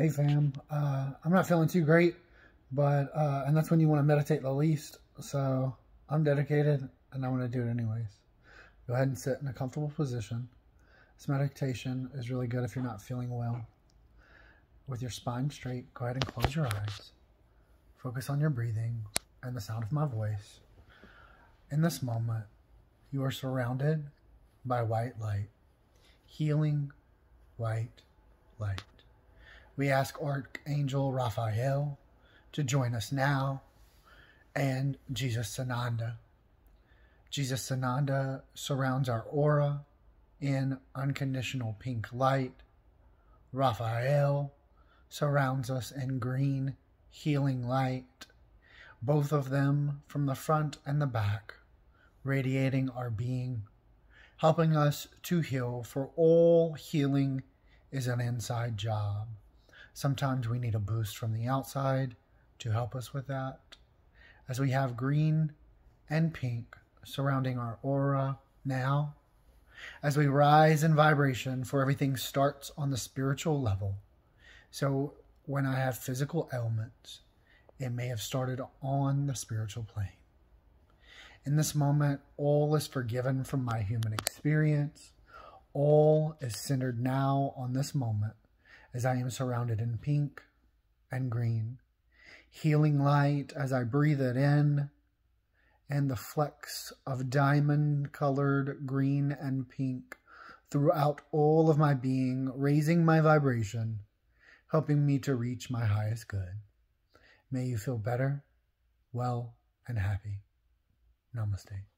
Hey fam, uh, I'm not feeling too great, but, uh, and that's when you want to meditate the least. So I'm dedicated and I'm going to do it anyways. Go ahead and sit in a comfortable position. This meditation is really good if you're not feeling well. With your spine straight, go ahead and close your eyes. Focus on your breathing and the sound of my voice. In this moment, you are surrounded by white light, healing white light. We ask Archangel Raphael to join us now and Jesus Sananda. Jesus Sananda surrounds our aura in unconditional pink light. Raphael surrounds us in green healing light, both of them from the front and the back, radiating our being, helping us to heal, for all healing is an inside job. Sometimes we need a boost from the outside to help us with that. As we have green and pink surrounding our aura now, as we rise in vibration, for everything starts on the spiritual level. So when I have physical ailments, it may have started on the spiritual plane. In this moment, all is forgiven from my human experience. All is centered now on this moment as I am surrounded in pink and green. Healing light as I breathe it in, and the flecks of diamond colored green and pink throughout all of my being, raising my vibration, helping me to reach my highest good. May you feel better, well, and happy. Namaste.